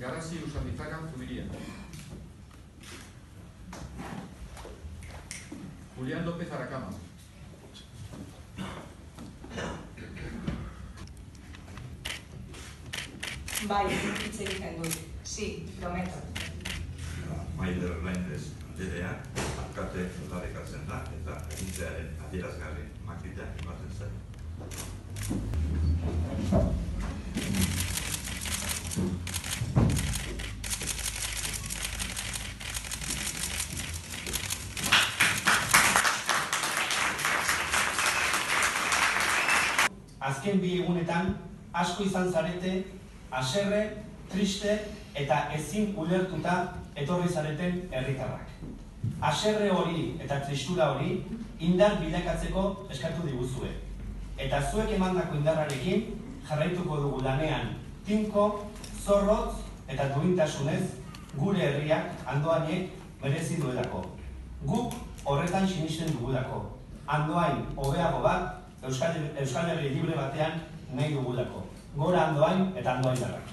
Garasi Usandizaga Zubiría. Julián López Aracama. Bai, hitz egiten dut. Sí, prometo. Maider Lainez Anderea, alkate aldarrikatzen da, eta egintzearen adierazgarri makitea azken bi egunetan asko izan zarete haserre, triste eta ezin ulertuta etorri zareten herritarrak. Haserre hori eta tristura hori indar bilakatzeko eskatu diguzue. Eta zuek emandako indarrarekin jarraituko dugu lanean tinko, zorrotz eta duintasunez gure herriak andoainek merezi duelako. Guk horretan sinisten dugulako. Andoain hobeago bat Euskal, Euskal Herri libre batean nahi dugulako. Gora andoain eta andoain darrak.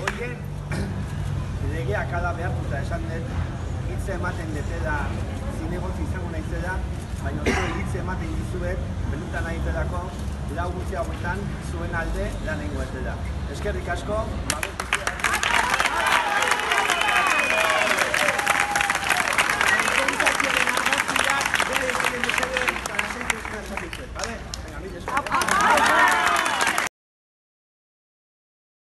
Horien, legeak ala behartuta esan dut, hitz ematen naizela, baina zuen hitz ematen dizuet, benutan nahi delako, lau gutxi hauetan zuen alde lan dela. Eskerrik asko, babes